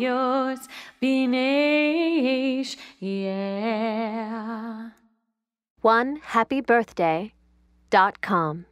yours, Binesh, yeah. One happy birthday dot com.